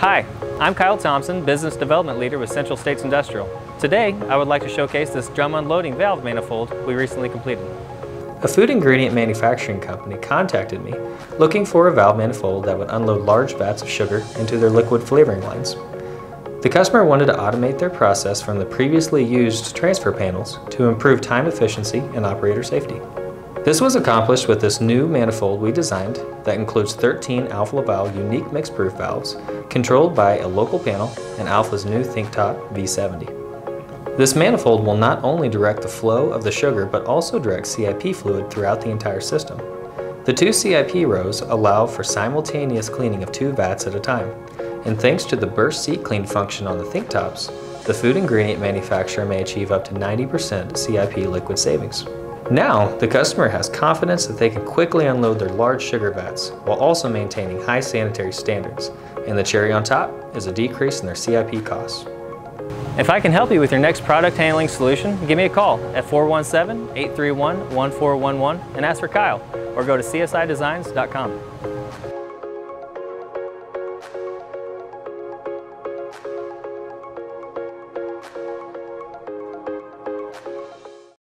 Hi, I'm Kyle Thompson, Business Development Leader with Central States Industrial. Today, I would like to showcase this drum unloading valve manifold we recently completed. A food ingredient manufacturing company contacted me looking for a valve manifold that would unload large vats of sugar into their liquid flavoring lines. The customer wanted to automate their process from the previously used transfer panels to improve time efficiency and operator safety. This was accomplished with this new manifold we designed that includes 13 Alfa Laval unique mix-proof valves controlled by a local panel and Alfa's new ThinkTop V70. This manifold will not only direct the flow of the sugar but also direct CIP fluid throughout the entire system. The two CIP rows allow for simultaneous cleaning of two vats at a time, and thanks to the burst seat clean function on the ThinkTops, the food ingredient manufacturer may achieve up to 90% CIP liquid savings. Now, the customer has confidence that they can quickly unload their large sugar vats while also maintaining high sanitary standards, and the cherry on top is a decrease in their CIP costs. If I can help you with your next product handling solution, give me a call at 417-831-1411 and ask for Kyle or go to csidesigns.com.